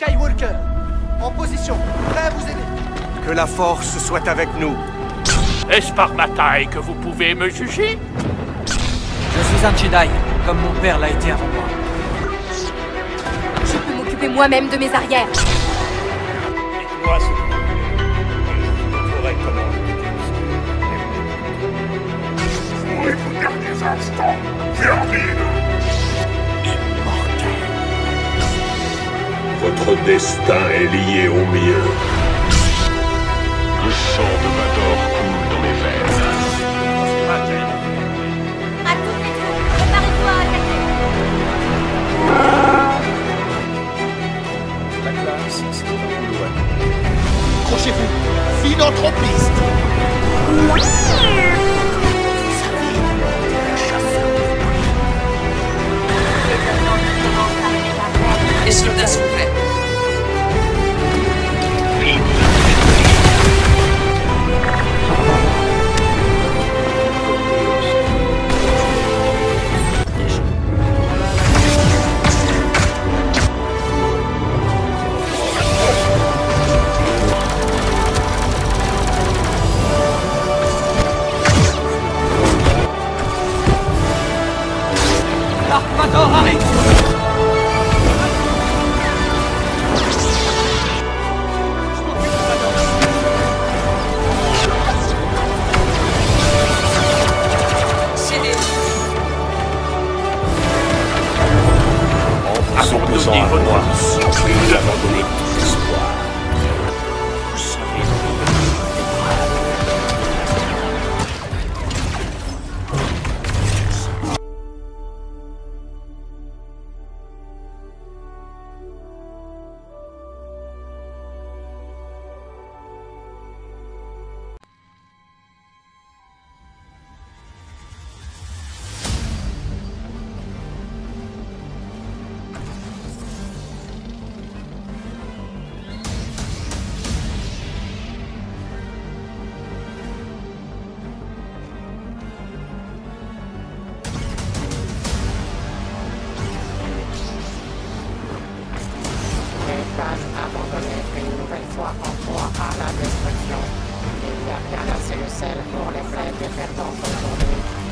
Skywalker. En position, prêt à vous aider. Que la force soit avec nous. Est-ce par ma taille que vous pouvez me juger? Je suis un Jedi, comme mon père l'a été avant moi. Je peux m'occuper moi-même de mes arrières. Dites-moi ce que je vous ferai comment destin est lié au mien. Le sang de Vador coule dans mes veines. À toutes les troupes, préparez-vous à attaquer. La classe, c'est un loin. Accrochez-vous, philanthropiste Les soldats sont prêts.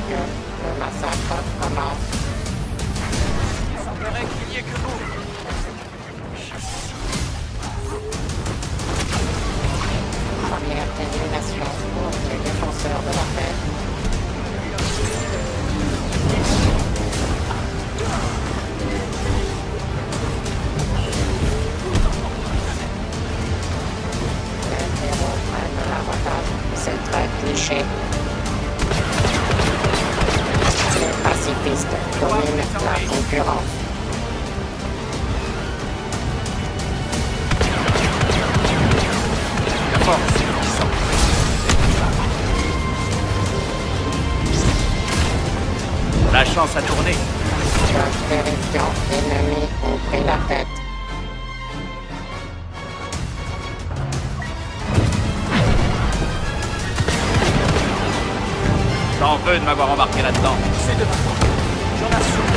Yeah. La chance a tourné. J'en veux de m'avoir embarqué là-dedans. C'est de ma. J'en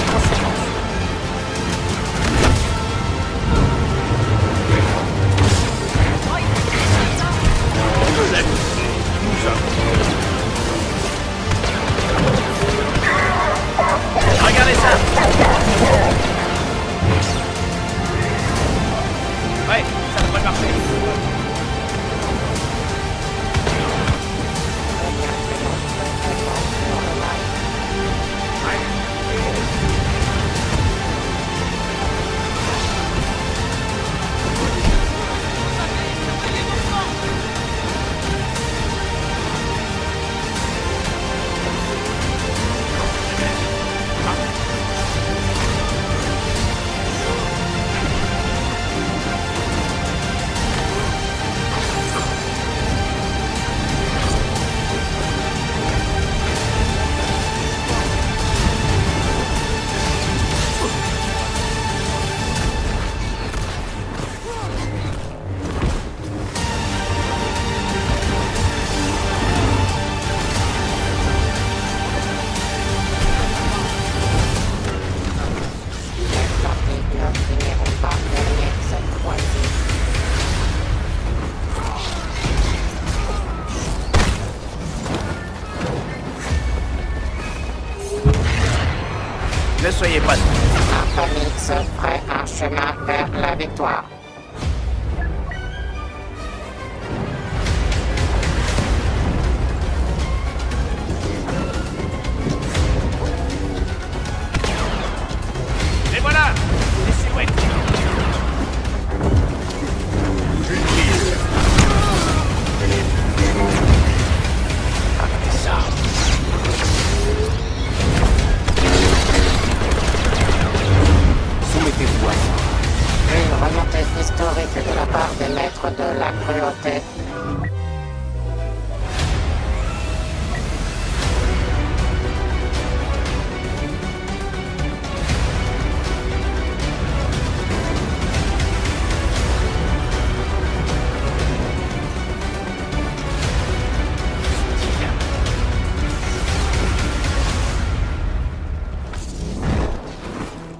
massacre de la cruauté.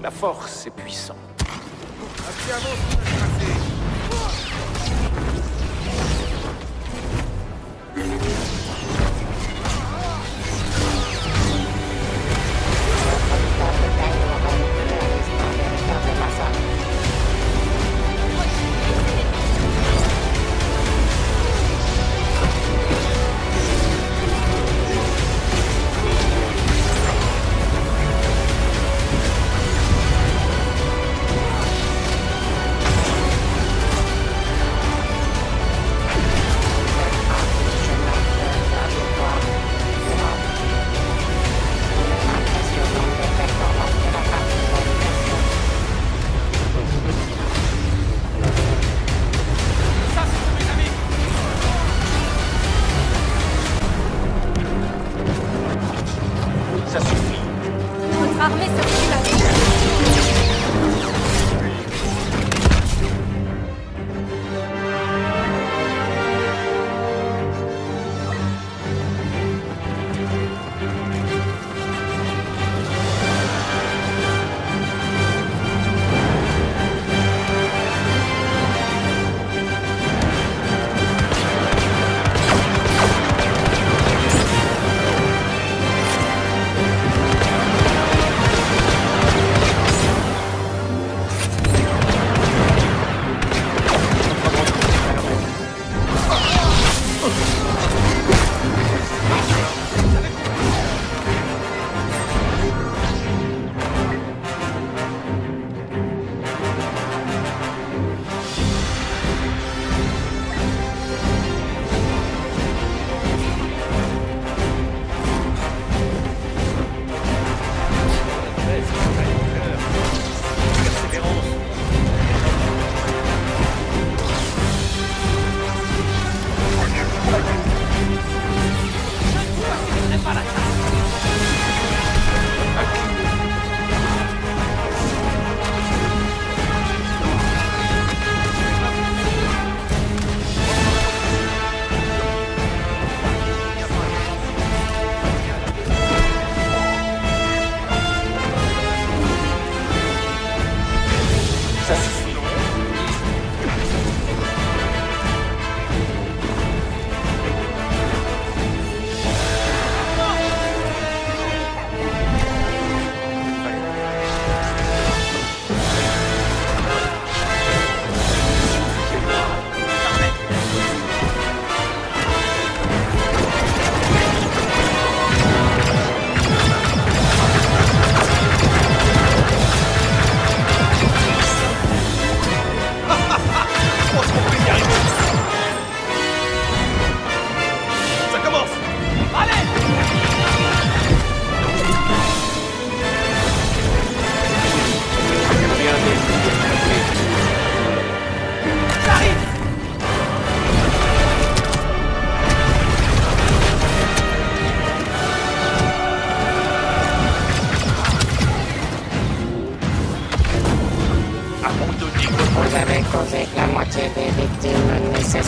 La force est puissante. armée sur le village.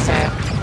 so.